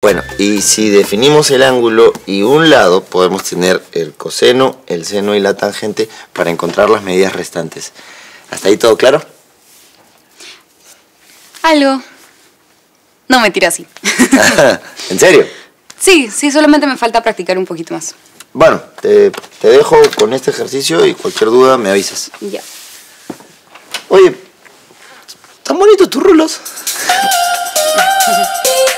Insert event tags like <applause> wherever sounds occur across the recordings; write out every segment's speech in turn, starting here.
Bueno, y si definimos el ángulo y un lado, podemos tener el coseno, el seno y la tangente para encontrar las medidas restantes. ¿Hasta ahí todo claro? Algo. No, mentira, sí. <laughs> ¿En serio? Sí, sí, solamente me falta practicar un poquito más. Bueno, te, te dejo con este ejercicio y cualquier duda me avisas. Ya. Oye, ¿tan bonitos tus rulos? <laughs>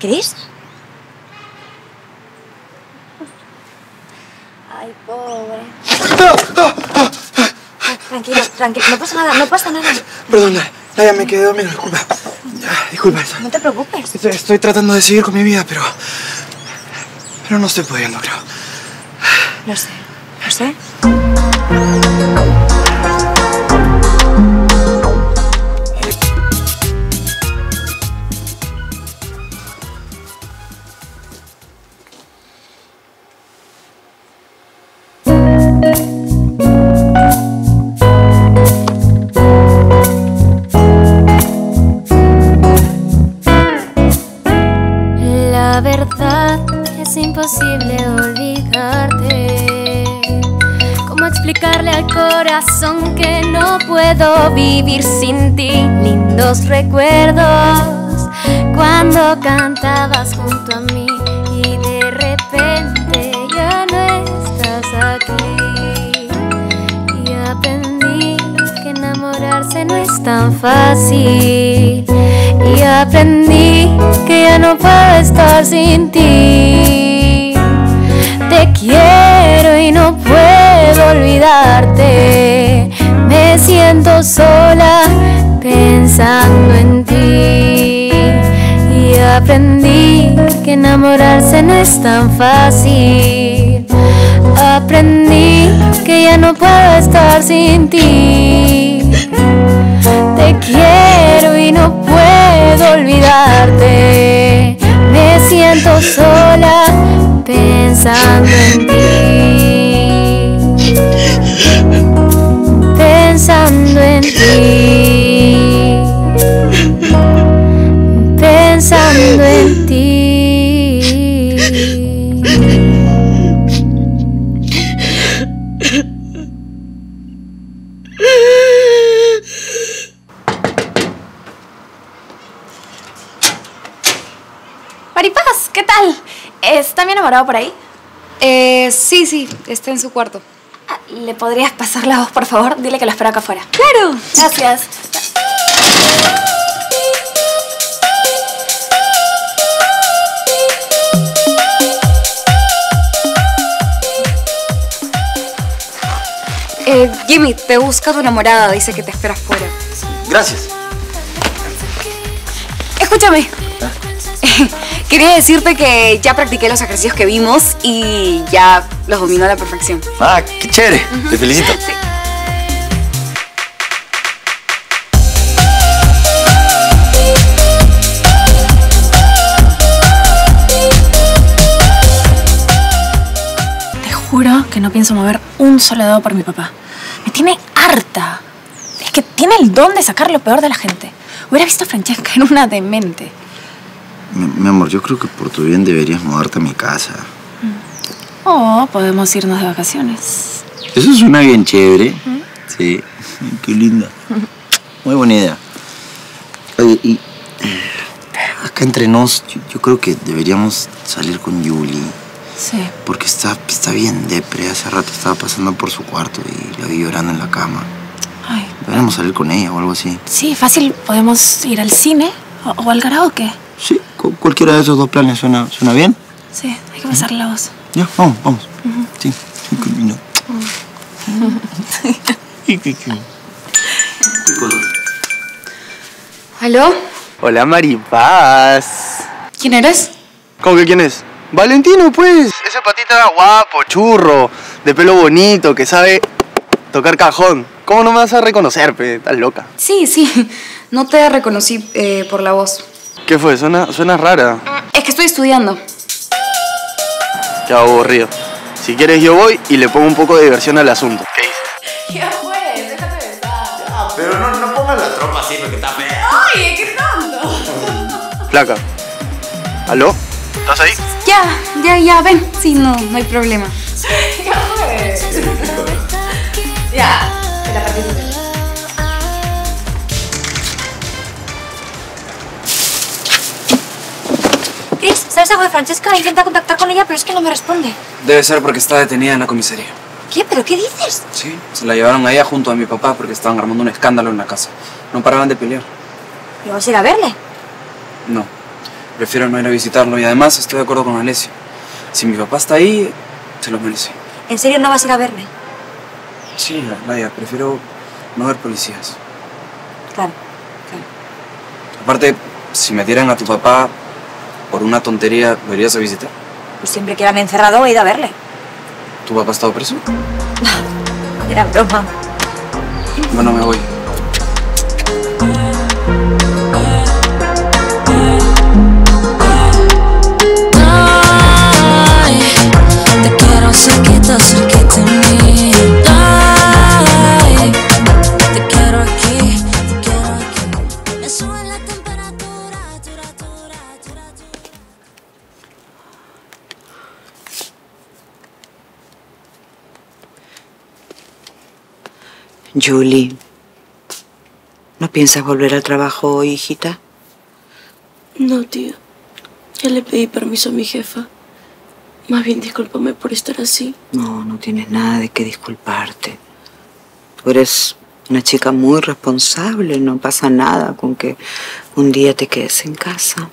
¿Crees? Ay, pobre. Tranquilo, tranquilo. No pasa nada, no pasa nada. Perdón, ya me quedé dormido, disculpa. Ya, disculpa. No te preocupes. Estoy, estoy tratando de seguir con mi vida, pero... Pero no estoy pudiendo, creo. Lo sé, lo sé. Imposible olvidarte. ¿Cómo explicarle al corazón que no puedo vivir sin ti? Lindos recuerdos cuando cantabas junto a mí y de repente ya no estás aquí. Y aprendí que enamorarse no es tan fácil. Y aprendí que ya no puedo estar sin ti. Olvidarte. Me siento sola pensando en ti. Y aprendí que enamorarse no es tan fácil. Aprendí que ya no puedo estar sin ti. Te quiero y no puedo olvidarte. Me siento sola pensando en ti. Maripaz, ¿qué tal? ¿Está mi enamorado por ahí? Eh, sí, sí, está en su cuarto. Ah, ¿Le podrías pasar la voz, por favor? Dile que lo espero acá afuera. ¡Claro! Gracias. Eh, Jimmy, te busca tu enamorada, dice que te espera afuera. Gracias. Escúchame. Quería decirte que ya practiqué los ejercicios que vimos y ya los domino a la perfección. Ah, qué chévere. Te felicito. <laughs> Sí. Te juro que no pienso mover un solo dedo por mi papá. Me tiene harta. Es que tiene el don de sacar lo peor de la gente. Hubiera visto a Francesca en una demente. Mi, mi amor, yo creo que por tu bien deberías mudarte a mi casa. Oh, podemos irnos de vacaciones. Eso suena bien chévere. Sí. Qué linda. Muy buena idea. Oye, y acá entre nos, yo, yo creo que deberíamos salir con Julie. Sí. Porque está, está bien depre. Hace rato estaba pasando por su cuarto y la vi llorando en la cama. Ay, Deberíamos salir con ella o algo así. sí, fácil. Podemos ir al cine o, o al karaoke. Sí, cualquiera de esos dos planes suena, suena bien. Sí, hay que pasarle la voz. Ya, vamos, vamos. Sí, qué lindo. <laughs> Qué- qué- qué- ¿Aló? Hola, Maripaz. ¿Quién eres? ¿Cómo que quién es? Valentino, pues. Ese patita guapo, churro, de pelo bonito, que sabe tocar cajón. ¿Cómo no me vas a reconocer, pe? Estás loca. Sí, sí. No te reconocí eh, por la voz. ¿Qué fue? Suena, suena rara. Es que estoy estudiando. Qué aburrido. Si quieres yo voy y le pongo un poco de diversión al asunto. ¿Qué dices? Ya pues, déjate besar. Pero no, no pongas la tropa así porque está fea. Oye, qué tonto. Placa. ¿Aló? ¿Estás ahí? Ya, ya, ya, ven. Sí, no, no hay problema. Ya, Chris, ¿sabes algo de Francesca? Intenta contactar con ella, pero es que no me responde. Debe ser porque está detenida en la comisaría. ¿Qué? ¿Pero qué dices? Sí, se la llevaron a ella junto a mi papá porque estaban armando un escándalo en la casa. No paraban de pelear. ¿Y vas a ir a verle? No, prefiero no ir a visitarlo y además estoy de acuerdo con Alessio. Si mi papá está ahí, se lo merece. ¿En serio no vas a ir a verle? Sí, Laia, prefiero no ver policías. Claro, claro. Aparte, si metieran a tu papá por una tontería, ¿lo irías a visitar? Pues siempre que han encerrado he ido a verle. ¿Tu papá ha estado preso? <laughs> Era broma. Bueno, me voy. Julie, ¿no piensas volver al trabajo hoy, hijita? No, tía. Ya le pedí permiso a mi jefa. Más bien discúlpame por estar así. No, no tienes nada de qué disculparte. Tú eres una chica muy responsable, no pasa nada con que un día te quedes en casa.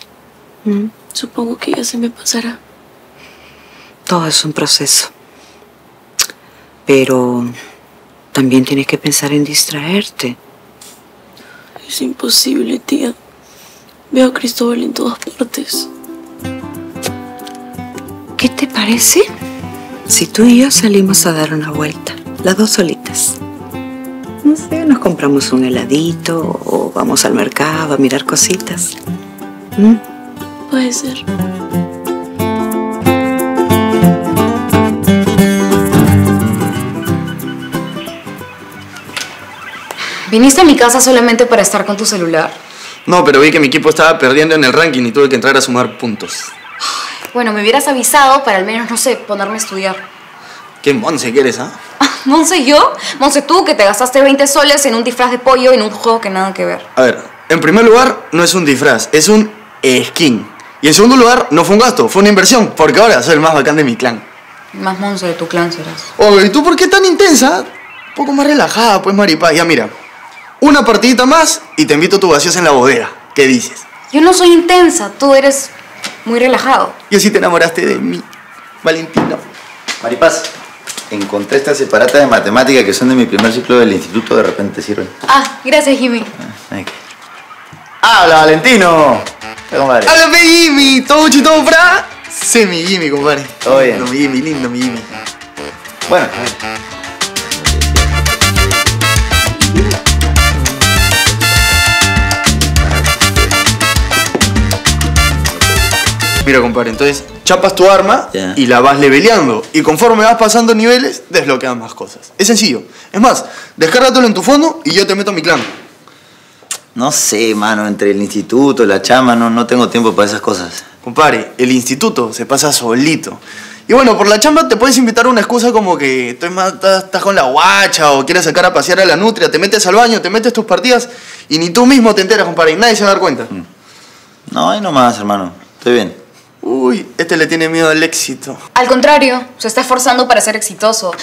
¿Mm? Supongo que ya se me pasará. Todo es un proceso. Pero también tienes que pensar en distraerte. Es imposible, tía. Veo a Cristóbal en todas partes. ¿Qué te parece si tú y yo salimos a dar una vuelta, las dos solitas? No sé, nos compramos un heladito o vamos al mercado a mirar cositas. ¿Mm? Puede ser. ¿Viniste a mi casa solamente para estar con tu celular? No, pero vi que mi equipo estaba perdiendo en el ranking y tuve que entrar a sumar puntos. Bueno, me hubieras avisado para al menos, no sé, ponerme a estudiar. ¿Qué monse que eres, ah? Monse, ¿yo? Monse, tú que te gastaste 20 soles en un disfraz de pollo en un juego que nada que ver. A ver, en primer lugar, no es un disfraz, es un skin. Y en segundo lugar, no fue un gasto, fue una inversión, porque ahora soy el más bacán de mi clan. Más Monse de tu clan serás. Oye, ¿y tú por qué tan intensa? Un poco más relajada, pues, Maripaz. Ya, mira, una partidita más y te invito a tu gaseosa en la bodega. ¿Qué dices? Yo no soy intensa, tú eres muy relajado. Y así te enamoraste de mí, Valentino. Maripaz, encontré estas separatas de matemática que son de mi primer ciclo del instituto, de repente sirven. Ah, gracias, Jimmy. Qué- ¡Habla, Valentino! ¿Qué, compadre? ¡Háblame, Jimmy! ¿Todo chito, fra? Sí, mi Jimmy, compadre. Todo bien. Lindo, mi Jimmy, lindo, mi Jimmy. Bueno, Mira, compadre, entonces chapas tu arma y la vas leveleando. Y conforme vas pasando niveles, desbloqueas más cosas. Es sencillo. Es más, descárgatelo en tu fondo y yo te meto a mi clan. no sé, mano, entre el instituto, la chama, no, no tengo tiempo para esas cosas. Compadre, el instituto se pasa solito. Y bueno, por la chamba te puedes invitar una excusa como que estoy más, estás, estás con la guacha o quieres sacar a pasear a la nutria, te metes al baño, te metes tus partidas y ni tú mismo te enteras, compadre, y nadie se va a dar cuenta. No, ahí nomás, hermano. Estoy bien. Uy, este le tiene miedo al éxito. Al contrario, se está esforzando para ser exitoso.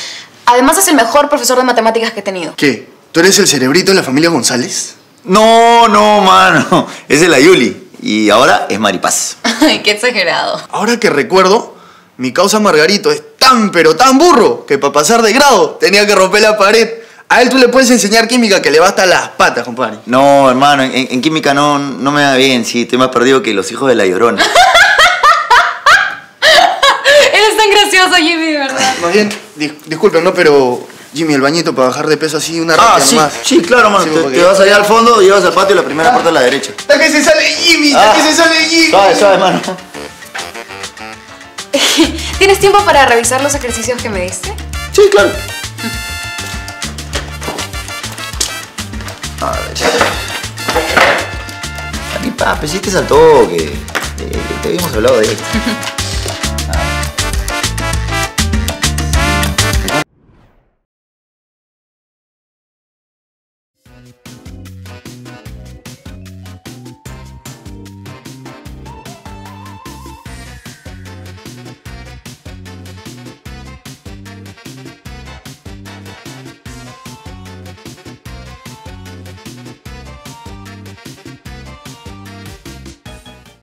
Además es el mejor profesor de matemáticas que he tenido. ¿Qué? ¿Tú eres el cerebrito de la familia González? No, no, mano. Esa es la Yuli. Y ahora es Maripaz. <laughs> Ay, qué exagerado. Ahora que recuerdo, mi causa Margarito es tan pero tan burro que para pasar de grado tenía que romper la pared. A él tú le puedes enseñar química que le va hasta las patas, compadre. No, hermano, en, en química no, no me da bien. Sí, estoy más perdido que los hijos de la llorona. <laughs> Eres tan gracioso, Jimmy, de verdad. Más bien, dis- disculpen, ¿no? Pero Jimmy, el bañito para bajar de peso así, una Ah, sí, nomás. sí, claro, mano. Sí, te, porque- te vas allá al fondo, llevas al patio y la primera puerta a la derecha. ¡Está que se sale Jimmy! ¡Está Ah. que se sale Jimmy! Suave, suave, mano. <laughs> ¿Tienes tiempo para revisar los ejercicios que me diste? Sí, claro. A ver. Aquí, papi, sí que es al toque. Eh, te habíamos hablado de esto. <laughs> Bye.